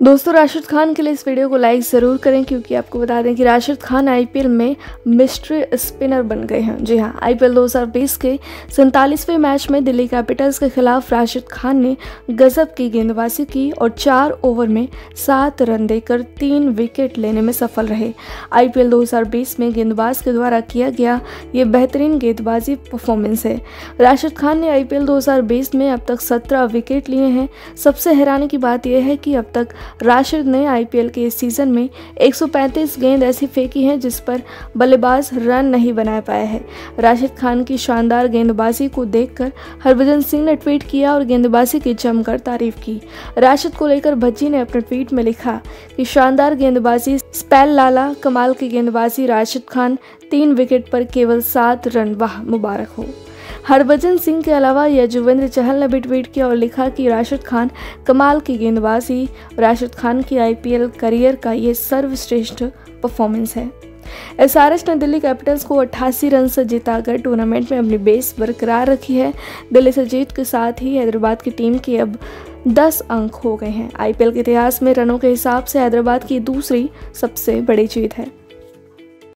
दोस्तों, राशिद खान के लिए इस वीडियो को लाइक ज़रूर करें क्योंकि आपको बता दें कि राशिद खान आईपीएल में मिस्ट्री स्पिनर बन गए हैं। जी हाँ आईपीएल 2020 के सैंतालीसवें मैच में दिल्ली कैपिटल्स के खिलाफ राशिद खान ने गजब की गेंदबाजी की और चार ओवर में सात रन देकर तीन विकेट लेने में सफल रहे। आईपीएल 2020 में गेंदबाज के द्वारा किया गया ये बेहतरीन गेंदबाजी परफॉर्मेंस है। राशिद खान ने आई पी में अब तक सत्रह विकेट लिए हैं। सबसे हैरानी की बात यह है कि अब तक राशिद ने आईपीएल के इस सीज़न में 135 गेंद ऐसी फेंकी हैं जिस पर बल्लेबाज रन नहीं बना पाए हैं। राशिद खान की शानदार गेंदबाजी को देखकर हरभजन सिंह ने ट्वीट किया और गेंदबाजी की जमकर तारीफ़ की। राशिद को लेकर भज्जी ने अपने ट्वीट में लिखा कि शानदार गेंदबाजी स्पेल लाला, कमाल की गेंदबाजी, राशिद खान तीन विकेट पर केवल सात रन, वाह, मुबारक हो। हरभजन सिंह के अलावा यजुवेंद्र चहल ने भी ट्वीट किया और लिखा कि राशिद खान कमाल की गेंदबाजी, राशिद खान की आईपीएल करियर का ये सर्वश्रेष्ठ परफॉर्मेंस है। एस आर एस ने दिल्ली कैपिटल्स को 88 रन से जिताकर टूर्नामेंट में अपनी बेस बरकरार रखी है। दिल्ली से जीत के साथ ही हैदराबाद की टीम के अब 10 अंक हो गए हैं। आईपीएल के इतिहास में रनों के हिसाब से हैदराबाद की दूसरी सबसे बड़ी जीत है।